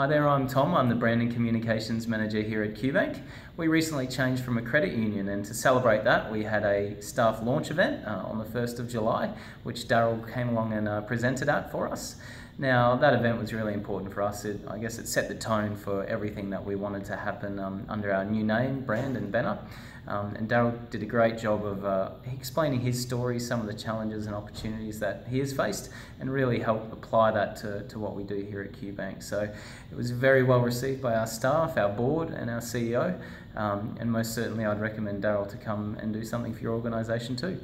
Hi there, I'm Tom. I'm the Brand and Communications Manager here at QBank. We recently changed from a credit union, and to celebrate that, we had a staff launch event uh, on the 1st of July, which Daryl came along and uh, presented at for us. Now, that event was really important for us. It, I guess it set the tone for everything that we wanted to happen um, under our new name, brand, and banner. Um, and Daryl did a great job of uh, explaining his story, some of the challenges and opportunities that he has faced, and really helped apply that to, to what we do here at QBank. So it was very well received by our staff, our board, and our CEO. Um, and most certainly, I'd recommend Daryl to come and do something for your organisation too.